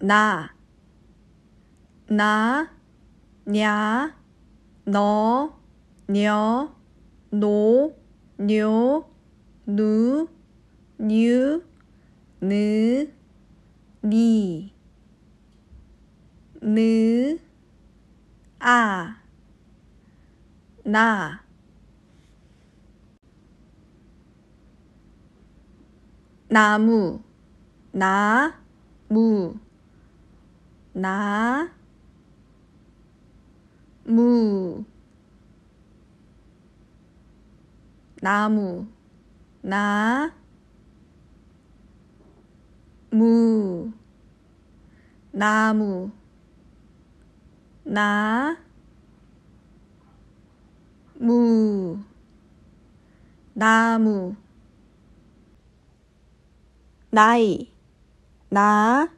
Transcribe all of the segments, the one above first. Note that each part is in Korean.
나, 나, 냐, 너, 녀, 노, 뇨, 누, 뉴, 느, 니, 느, 아, 나, 나무, 나, 무, 나, 무, 나무, 나, 무, 나무, 나, 무, 나무, 나이, 나,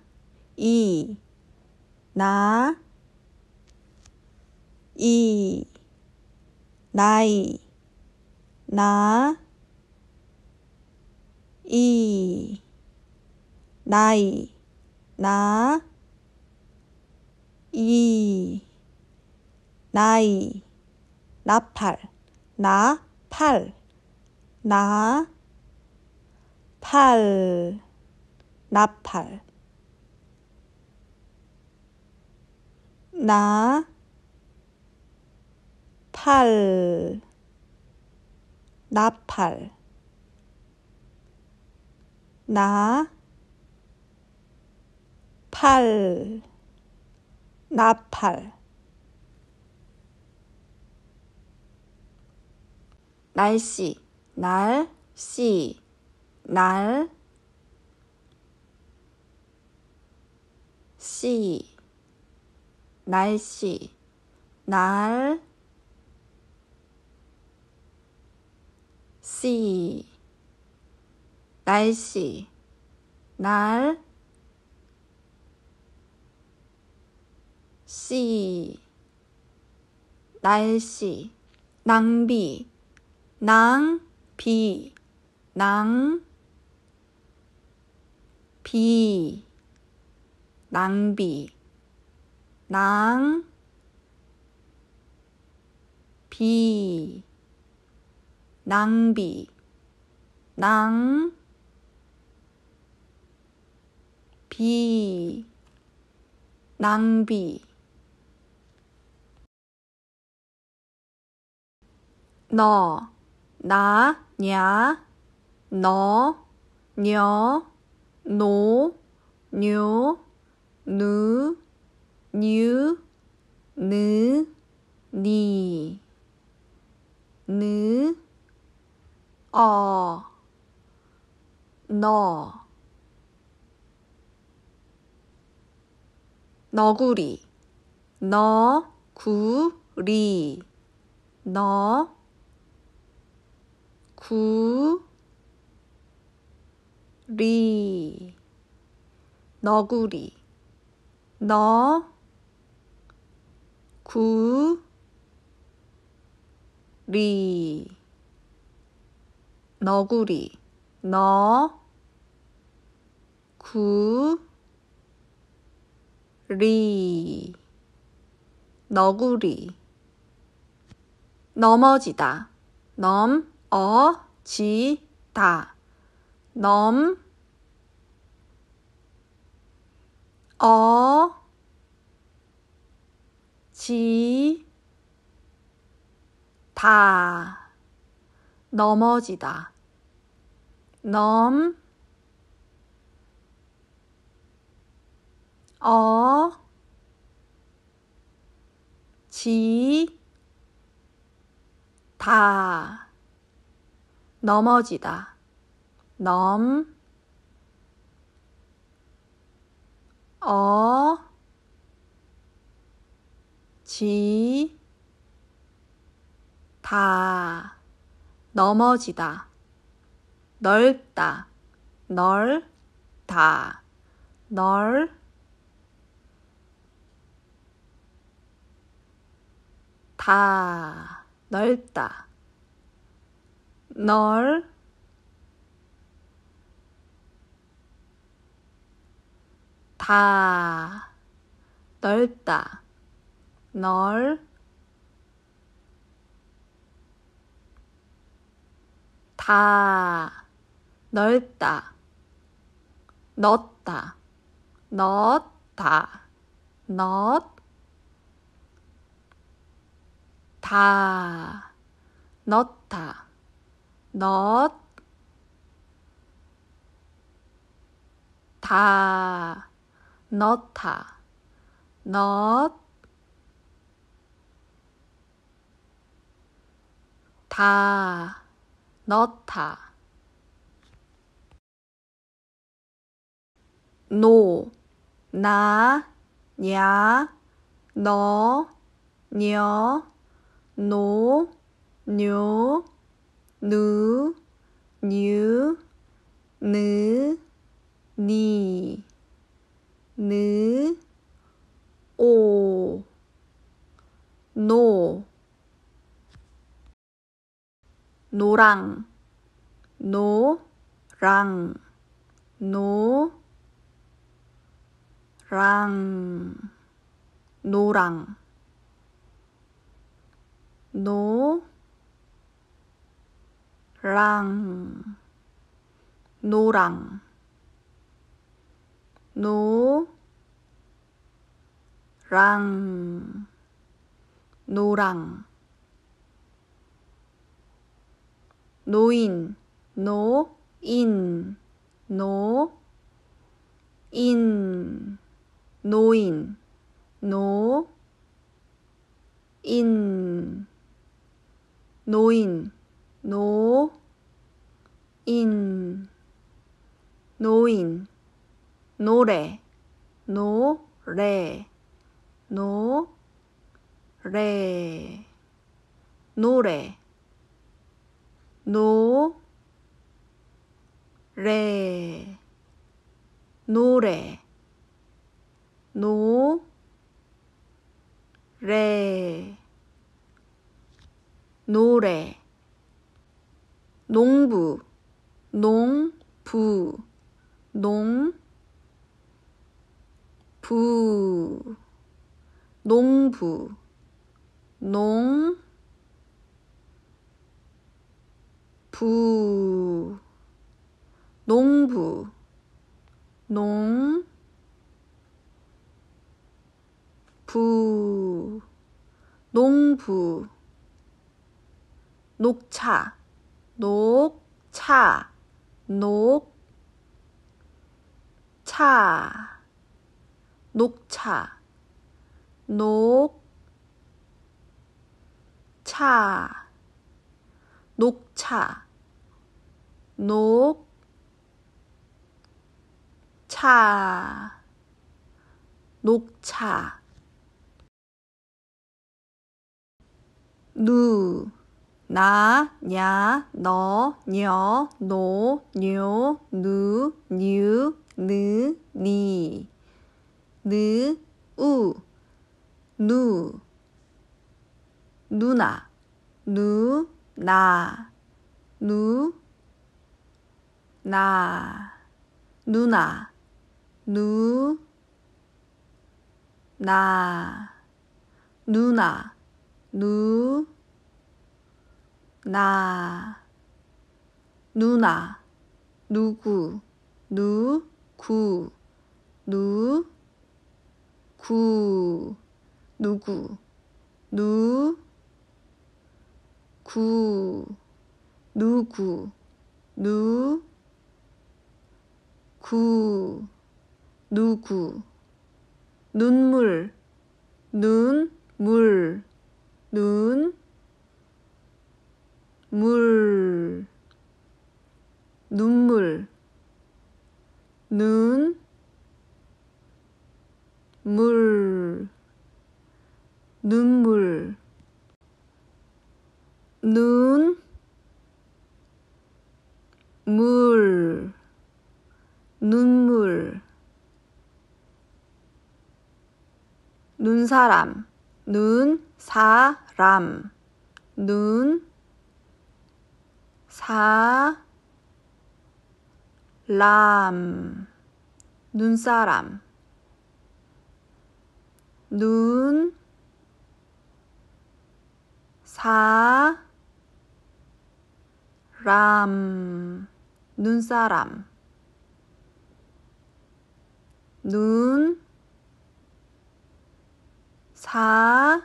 이, 나, 이, 나이, 나, 이, 나이, 나, 이, 나이, 나팔, 나, 팔, 나, 팔, 나팔, 나, 팔, 나팔, 나, 팔, 나팔. 날씨, 날 씨, 날, 씨, 날씨, 날, 씨, 날씨, 날, 씨, 날씨, 낭비, 낭 비, 낭, 비, 낭비, 낭, 비, 낭비, 낭, 비, 낭비. 너, 나, 냐, 너, 녀, 노, 뇨, 누, 뉴, 느, 니, 느, 어, 너, 너구리, 너, 구, 리, 너, 구, 리, 너구리, 너, 구, 리, 너구리, 너, 구, 리, 너구리, 넘어지다, 넘, 어, 지, 다, 넘, 어, 지, 다, 넘어지다, 넘, 어, 지, 다, 넘어지다, 넘, 어, 지, 다, 넘어지다, 넓다, 널다, 널, 다, 넓다, 널, 다 넓 다 널 다, 넓다, 넣다, 넣다, 넣, 다, 넣다, 넣, 다, 넣다, 넣, 다, 넣다. 노, 나, 냐, 너, 녀, 노, 뇨, 누, 뉴, 느, 니, 느, 오, 노, 노랑. 노랑. 노랑. 노랑. 노랑. 노랑. 노랑. 노랑 노인, 노인, 노, 인, 노인, 노, 인, 노인, 노, 인, 노인, 노래, 노래, 노래, 노래. 노래, 노, 레, 노래, 농부, 농부, 농, 부, 농부, 농, 부, 농부, 농, 부, 농부, 녹차, 녹차, 녹, 차, 녹차, 녹, 차, 녹차, 녹, 차, 녹차. 누, 나, 냐, 너, 녀, 노, 뇨, 누, 뉴, 느, 니, 느, 우, 누, 누나, 누, 나, 누, 나, 누나, 누, 나, 누나, 누, 나, 누나, 누구, 누, 구, 누, 구, 누구, 누, 구, 누구, 누, 구, 누구, 눈물, 눈, 물, 눈, 물, 눈물, 눈, 물, 눈물, 눈, 물, 눈물 눈사람 눈사람 눈 사람 눈사람 눈, 사, 람, 눈사람. 눈, 사,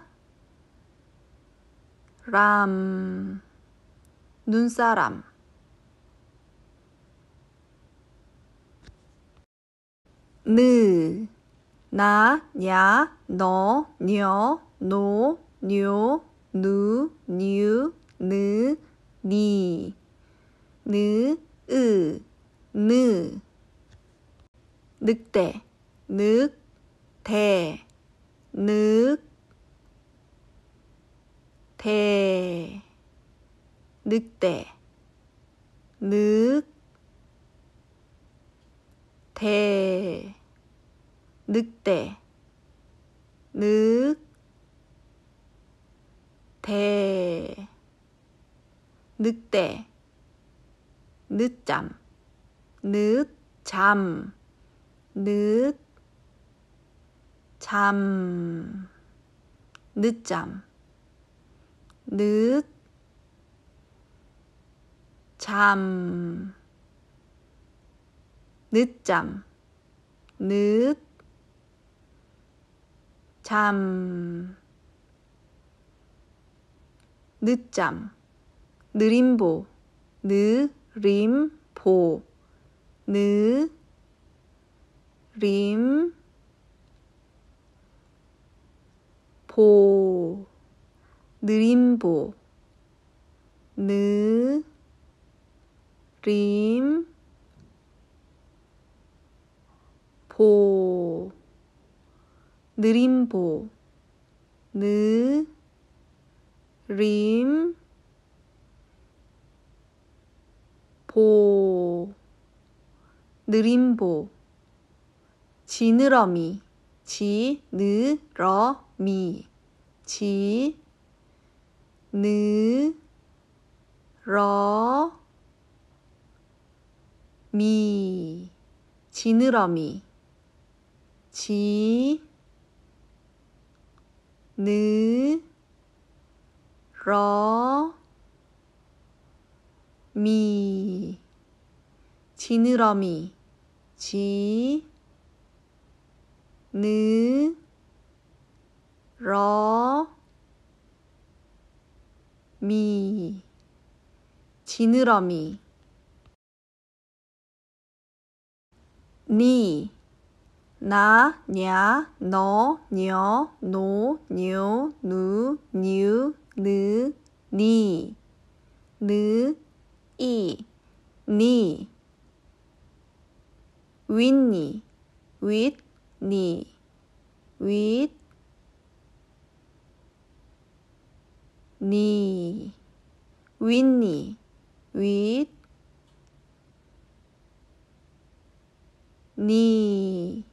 람, 눈사람. 느, 나, 야, 너, 녀, 노, 뇨, 누, 뉴, 느, 니, 느, 으, 느, 늑대, 늑, 대, 늑, 대, 늑대, 늑, 대, 늑대, 늑, 대, 늑대, 늦잠, 늦잠, 늦, 잠, 늦잠, 늦, 잠, 늦잠, 늦, 잠, 늦잠, 느림보, 느림보, 느, 림, 보, 느림보, 느, 림, 보, 느림보, 느, 림, 보, 느림보, 지느러미, 지느러미, 지느러미, 지, 느, 러, 미, 지느러미, 지, 느, 러, 미, 지느러미, 니, 나, 냐, 너, 녀, 노, 뇨, 누, 뉴, 느, 니, 느, 이, 니, 윗니, 윗 니, 윗, 니, 윗니, 윗, 니,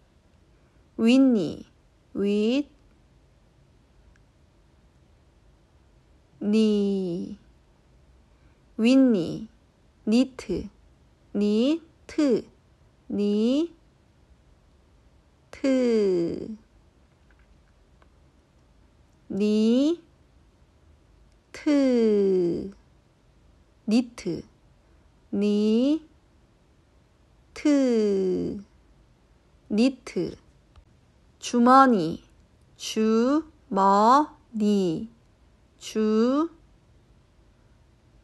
윗니, 윗, 니, 윗니, 니트, 니트, 니, 트, 니, 트, 니트, 니, 트, 니트, 주머니, 주 머 니, 주,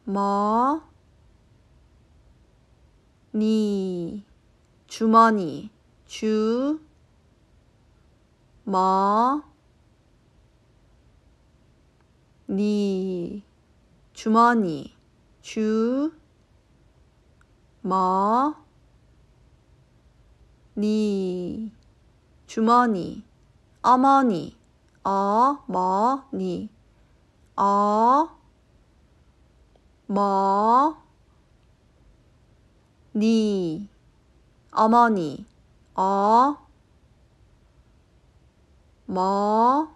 머, 니, 주머니, 주, 머, 니, 주머니, 주, 머, 니, 주머니, 어머니, 어 머 니, 어, 머, 니, 어머니, 어, 머,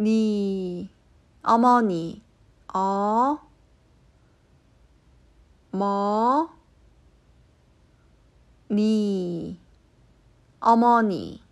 니, 어머니, 어, 머, 니, 어머니,